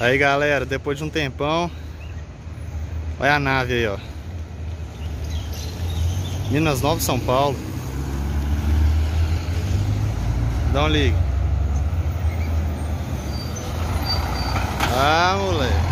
Aí galera, depois de um tempão Olha a nave aí, ó. Minas Novas, São Paulo. Dá um ligue. Ah, moleque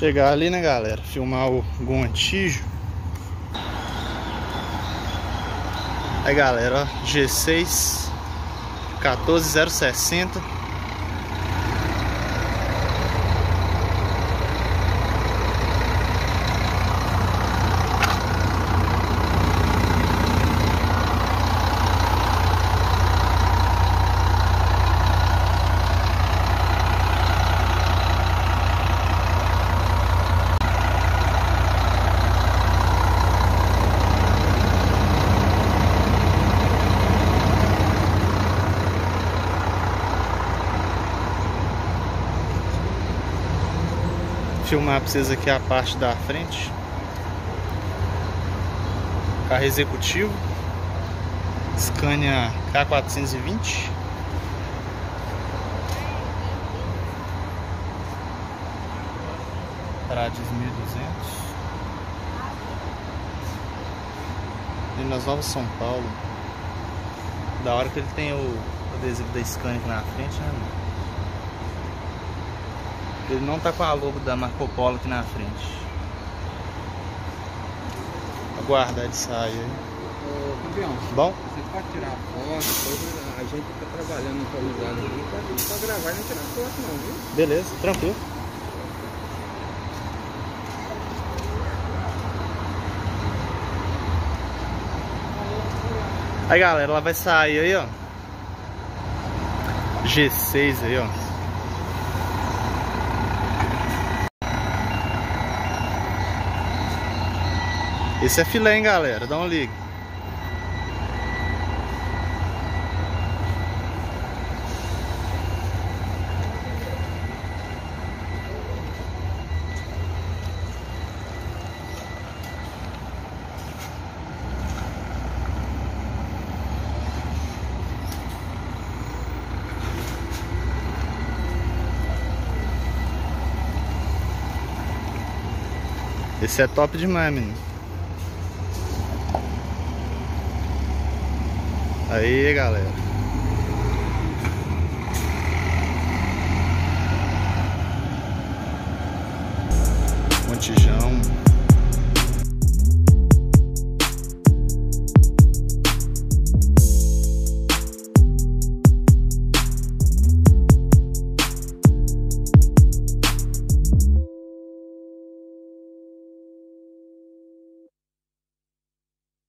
Chegar ali, né, galera? Filmar o Gontijo. Aí, galera, ó, G6 14060 filmar para vocês aqui a parte da frente. Carro executivo. Scania K420. Trades 1200. Minas Novas São Paulo. Da hora que ele tem o adesivo da Scania na frente, né? Ele não tá com a logo da Marco Polo aqui na frente. Aguardar de sair aí. Ô, campeão. Bom? Você pode tirar foto, a gente tá trabalhando atualizado aqui, pode só gravar e não tirar foto não, viu? Beleza, tranquilo. Aí galera, ela vai sair aí, ó. G6 aí, ó. Esse é filé, hein, galera? Dá um liga. Esse é top demais, menino. Aí, galera. Montijão.